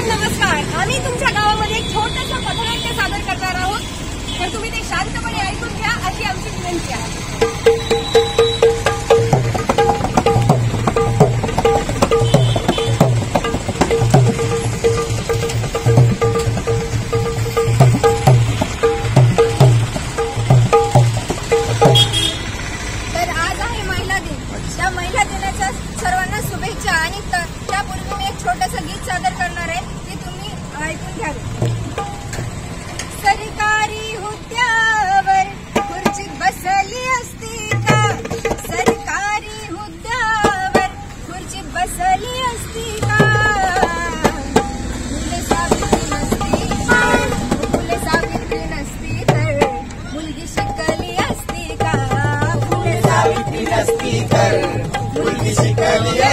नमस्कार नमस्कार. आम्ही तुमच्या गावामध्ये एक छोटंसं पथनाट्य सादर करणार आहोत. तर तुम्ही ते शांतपणे ऐकून घ्या. अशी आमची विनंती आहे. मुलगी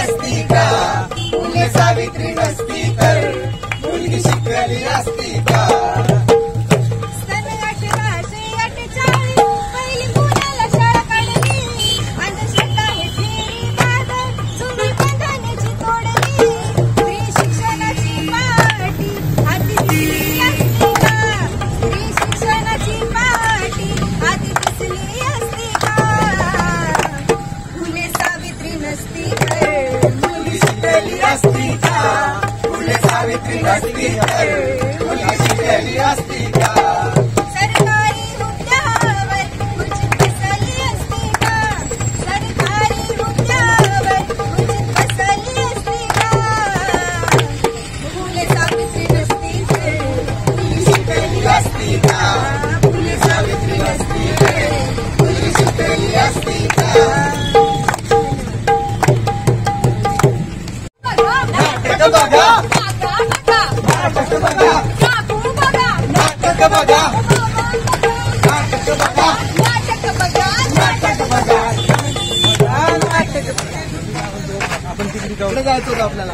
तिकडे जायचं होतं आपल्याला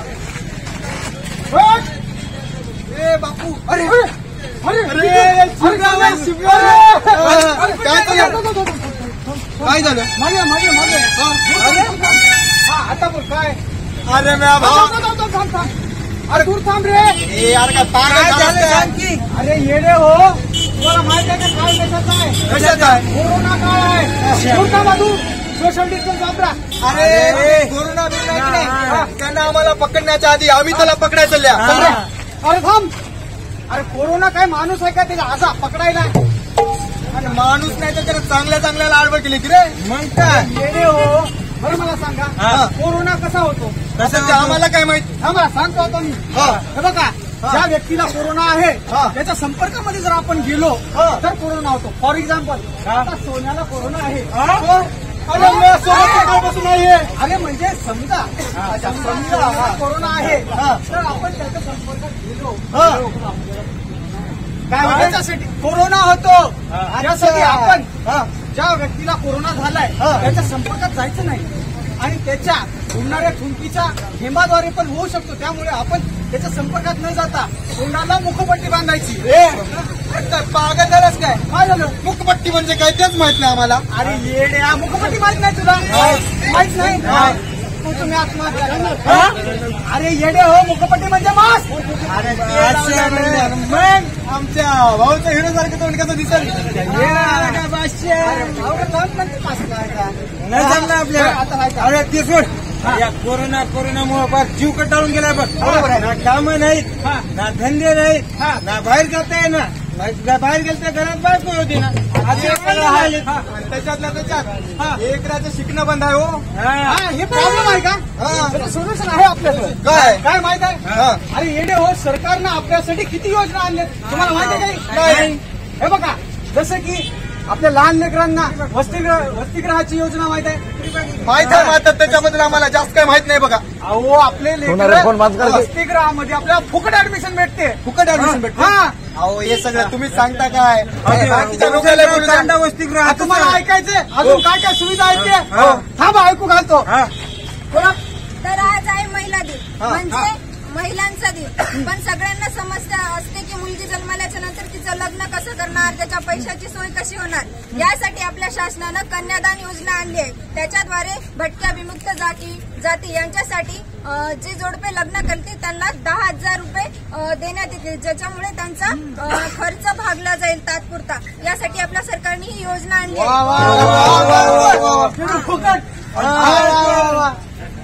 ए बापू अरे अरे अरे काय झालं काय झालं मागे मागे मागे अरे हा आता बोल काय अरे म्या भाऊ. अरे दूर थांब रे यार पागल? अरे येडे हो तुम्हाला माहिती आहे का काय कशाचं आहे कशाचं आहे कोरोना काळ आहे दूर थांब बाजू सोशल डिस्टन्स वापरा अरे कोरोना त्यांना आम्हाला पकडण्याच्या आधी आम्ही त्याला पकडायला चालल्या. अरे थांब. अरे कोरोना काय माणूस आहे का त्याला असा पकडायला. आणि माणूस नाही तर त्याला चांगल्या चांगल्याला आडवं केली की रे? मग काय? येडे हो. बरं मला सांगा. कोरोना कसा होतो? ते आम्हाला काय माहिती? आम्हाला सांगतो आता मी. हा. बघा ज्या व्यक्तीला कोरोना आहे. त्याच्या संपर्कामध्ये जर आपण गेलो. तर कोरोना होतो. फॉर एक्झाम्पल आता सोन्याला कोरोना आहे. नाहीये अरे म्हणजे समजा समजा. कोरोना आहे. तर आपण त्याच्या संपर्कात गेलो हा. काय? त्याच्यासाठी कोरोना होतो. त्यासाठी आपण. ज्या व्यक्तीला कोरोना झालाय. त्याच्या संपर्कात जायचं नाही आणि त्याच्या उडणाऱ्या थुंकीच्या थेंबाद्वारे पण होऊ शकतो त्यामुळे आपण त्याच्या संपर्कात न जाता तोंडाला मुखपट्टी बांधायची पागल झालास काय? काय झालं? मुखपट्टी म्हणजे काय तेच माहीत नाही आम्हाला. अरे येड्या मुखपट्टी माहीत नाही तुला? माहीत नाही. तू तुम्ही आत्महत्या करणार. अरे येडे हो मुखपट्टी म्हणजे अरे मग? आमच्या भाऊच्या हिरो सारखं तोंड कसं दिसेल? नाही का? अरे ते सोड. या कोरोना कोरोनामुळे फार जीव कटाळून गेलाय बघ. ना कामं नाहीत. ना धंदे नाहीत. ना बाहेर जाता ना बाहेर गेलं तर घरात बायको होती ना. त्याच्यातल्या त्याच्यात. हा. एकराचं शिकणं बंद आहे हो. हा. प्रॉब्लेम आहे का? सोल्युशन आहे आपल्याकडे. काय? काय माहीत आहे. अरे येडे हो सरकारनं आपल्यासाठी किती योजना आणल्या तुम्हाला माहिती आहे काही नाही. हे बघा जसं की आपल्या लहान लेकरांना वसतिगृह वसतिगृहाची योजना माहीत आहे. माहीत आहे मात्र त्याच्याबद्दल आम्हाला जास्त काही माहीत नाही बघा. अहो आपले लेकर वसतिगृहामध्ये आपल्याला फुकट ऍडमिशन भेटते. फुकट ऍडमिशन भेटते? हा. अहो हे सगळं तुम्ही सांगता काय? बाकीच्या लोकांना बोलू वसतिगृह तुम्हाला ऐकायचंय? अजून काय काय सुविधा आहेत ते? हो. थांबा ऐकू घालतो. हा. बोला. तर आज आहे महिला दिन. हा, म्हणजे महिलांचा दिन पण सगळ्यांना समस्या असते की मुलगी जन्माल्याच्या नंतर तिचं लग्न कसं करणार त्याच्या पैशाची सोय कशी होणार यासाठी आपल्या शासनानं कन्यादान योजना आणली आहे त्याच्याद्वारे भटक्या विमुक्त जाती जाती यांच्यासाठी जे जोडपे लग्न करतील त्यांना दहा हजार रुपये देण्यात येतील ज्याच्यामुळे त्यांचा खर्च भागला जाईल तात्पुरता यासाठी आपल्या सरकारने ही योजना आणली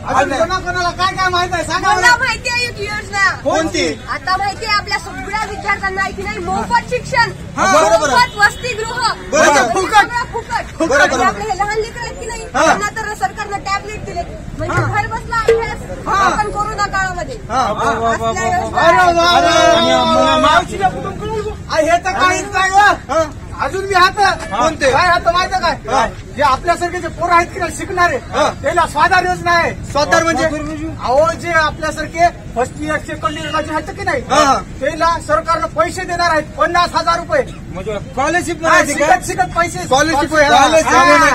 अजून कोणा कोणाला काय काय माहीत आहे सांगा मला बरं. माहिती आहे एक योजना कोणती आता माहिती आहे आपल्या सगळ्या विद्यार्थ्यांना आहे की नाही मोफत शिक्षण हा, बरोबर. मोफत वसतिगृह बरोबर. हे फुकट. फुकट बरोबर. आणि आपले हे लहान लेकर आहेत की नाही हा. त्यांना तर सरकारनं टॅबलेट दिले म्हणजे घर बसला अभ्यास हा. आपण कोरोना काळामध्ये हा. वा, वा, वा, असल्या वा, वा. योजना अरे आहेत. वा, वा, आणि वा, वा, मला- मावशीला कुठून कळलं? आ, हे तर काहीच नाही वा. अजून मी हात कोणते? काय हात माहिती काय जे आपल्यासारखे जे पोरं आहेत की शिकणारे त्याला स्वाधार योजना आहे स्वाधार म्हणजे? अहो जे आपल्यासारखे फर्स्ट इयर जे आहेत की नाही. त्याला सरकारनं पैसे देणार आहेत पन्नास हजार रुपये म्हणजे स्कॉलरशिप शिकत शिकत पैसे हा. हा.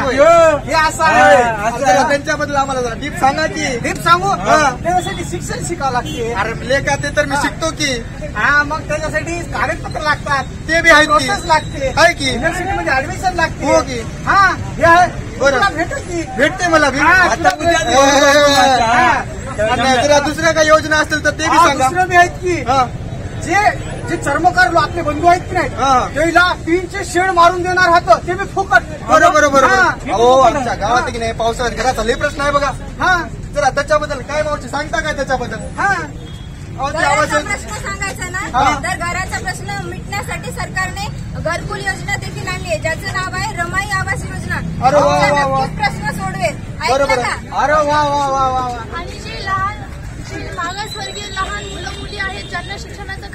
हे आहे हा, चला, त्यांच्याबद्दल आम्हाला डीप सांगा की डीप सांगू. त्याच्यासाठी शिक्षण शिकावं लागते अरे लेखा ते तर मी. शिकतो की हा मग त्याच्यासाठी कागदपत्र लागतात ते बी प्रोसेस लागते आहे की युनिव्हर्सिटीमध्ये ऍडमिशन लागते हो की? हा हे आहे बरं. भेटेल की भेटते मला हा, भेटते. हा. हा. दुसऱ्या काही योजना असतील तर ते बी सांगा दुसरं बी आहेत की हा. जे जे चर्मकार लो- आपले बंधू आहेत की हा. नाही त्याला तीनशे शेड मारून देणार होतं ते बी फुकट. बरोबर बरोबर. हा, आमच्या. गावात की नाही पावसाळ्यात घराचा लई प्रश्न आहे बघा. हा. जरा त्याच्याबद्दल काय मावशी सांगता काय त्याच्याबद्दल? हा. अहो, ते आवाज घराचा प्रश्न सांगायचा हा. ना तर घराचा प्रश्न मिटण्यासाठी सरकारने घरकुल योजना देखील आणली आहे ज्याचं नाव आहे रमाई आवास योजना. अरे वा, वा, वा. प्रश्न सोडवेल. बरोबर अरे वा वा वा वा वा. आणि जे लहान जे मागासवर्गीय लहान मुलं मुली आहेत ज्यांना शिक्षणाचा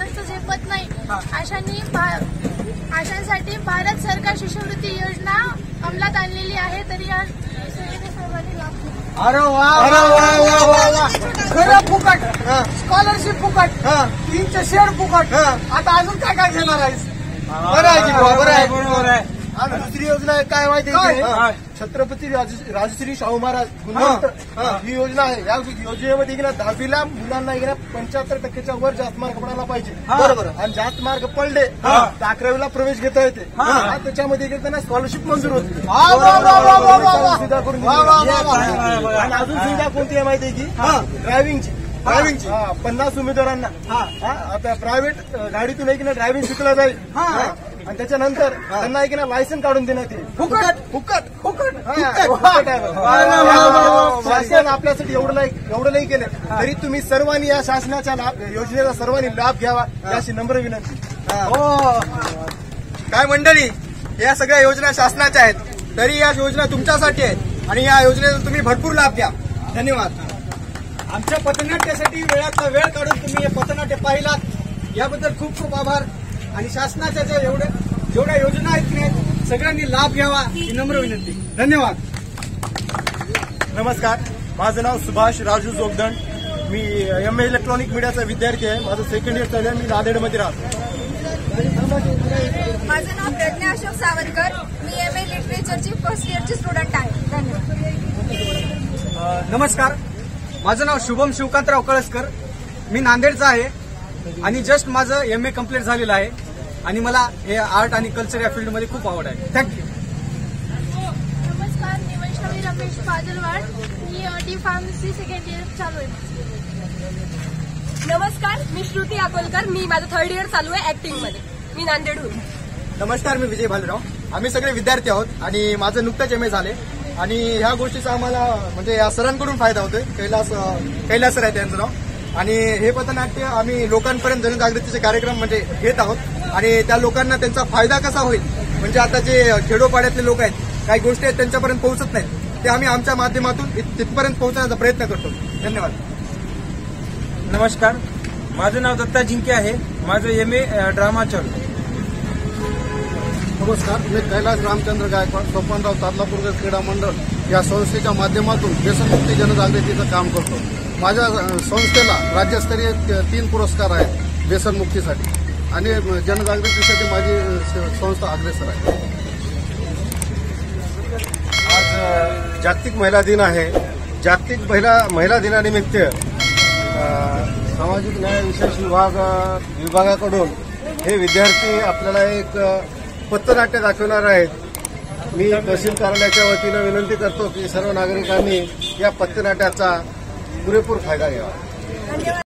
झेपत नाही. अशांनी अशांसाठी भारत सरकार शिष्यवृत्ती योजना अंमलात आणलेली आहे. तरी या सर्वांनी लाभ. अरे वा फुकट. स्कॉलरशिप फुकट. हा. तीनशे शेड फुकट. हा. आता अजून काय काय घेणार आहेस? बरं आहे बरं आहे. बरोबर आहे. आणि दुसरी योजना काय माहिती? छत्रपती राज- राजश्री शाहू महाराज हा. योजना आहे. या योजनेमध्ये ना दहावीला मुलांना ना पंच्याहत्तर टक्क्याच्या वर जास्त मार्क पडायला पाहिजे. बरोबर. आणि जास्त मार्क पडले. तर अकरावीला प्रवेश घेता येते. त्याच्यामध्ये त्यांना स्कॉलरशिप मंजूर होते. सुविधा करून. आणि अजून सुविधा कोणती आहे माहिती आहे की? ड्रायव्हिंगची. ड्रायव्हिंगची. पन्नास उमेदवारांना. आता प्रायव्हेट गाडीतून एक ना ड्रायव्हिंग शिकलं जाईल. आणि त्याच्यानंतर त्यांना एक ना लायसन काढून देण्यात येईल फुकट. फुकट. फुकट. हा. शासन आपल्यासाठी एवढं नाही एवढं नाही केलं. तरी तुम्ही सर्वांनी या शासनाच्या लाभ योजनेचा सर्वांनी लाभ घ्यावा याची नम्र विनंती. हा. काय मंडळी या सगळ्या योजना शासनाच्या आहेत. तरी या योजना तुमच्यासाठी आहेत. आणि या योजनेचा तुम्ही भरपूर लाभ घ्या. धन्यवाद. आमच्या पथनाट्यासाठी वेळातला वेळ काढून तुम्ही हे पथनाट्य पाहिलात. याबद्दल खूप खूप आभार. आणि शासनाच्या ज्या एवढ्या जेवढ्या योजना आहेत की सगळ्यांनी लाभ घ्यावा ही नम्र विनंती. धन्यवाद. नमस्कार. माझं नाव सुभाष राजू जोगदंड. मी एम ए इलेक्ट्रॉनिक मीडियाचा विद्यार्थी आहे. माझं सेकंड इयर चालू आहे. मी नांदेडमध्ये राहतो. माझं नाव प्रज्ञा अशोक सावरकर. मी एम ए लिटरेचरची फर्स्ट इयरची स्टुडंट आहे. धन्यवाद. नमस्कार. माझं नाव शुभम शिवकांतराव कळसकर. मी नांदेडचा आहे आणि जस्ट माझं एम ए कंप्लीट झालेलं आहे. आणि मला हे आर्ट आणि कल्चर या फील्डमध्ये खूप आवड आहे. थँक्यू नमस्कार मी वैष्णवी रमेश बाजलवाड मी डी फार्मसी सेकंड इयर चालू आहे. नमस्कार मी श्रुती अकोलकर. मी माझं थर्ड इयर चालू आहे ऍक्टिंगमध्ये. मी नांदेडहून. नमस्कार मी विजय भालेराव. आम्ही सगळे विद्यार्थी आहोत आणि माझं नुकतंच एम ए झाले. आणि ह्या गोष्टीचा आम्हाला म्हणजे या सरांकडून फायदा होतोय. कैलास कैलास सर आहे त्यांचं नाव. आणि हे पथनाट्य आम्ही लोकांपर्यंत जनजागृतीचे कार्यक्रम म्हणजे घेत आहोत. आणि त्या लोकांना त्यांचा फायदा कसा होईल? म्हणजे आता जे खेडोपाड्यातले लोक आहेत काही गोष्टी आहेत त्यांच्यापर्यंत पोहोचत नाहीत. ते आम्ही आमच्या माध्यमातून तिथपर्यंत पोहोचण्याचा प्रयत्न करतो. धन्यवाद. नमस्कार. माझं नाव दत्ता जिंके आहे. माझं एम ए ड्रामा चालू. नमस्कार. मी कैलास रामचंद्र गायकवाड सोपानराव तातलापूर क्रीडा मंडळ या संस्थेच्या माध्यमातून व्यसनमुक्ती जनजागृतीचं काम करतो. माझ्या संस्थेला राज्यस्तरीय तीन पुरस्कार आहेत व्यसनमुक्तीसाठी आणि जनजागृतीसाठी माझी स- संस्था अग्रेसर आहे. आज जागतिक महिला दिन आहे. जागतिक महिला महिला दिनानिमित्त सामाजिक न्याय विशेष विभाग विभागाकडून हे विद्यार्थी आपल्याला एक अ, पथनाट्य दाखवणार आहेत. मी तहसील कार्यालयाच्या वतीनं विनंती करतो की सर्व नागरिकांनी या पथनाट्याचा पुरेपूर फायदा घ्यावा.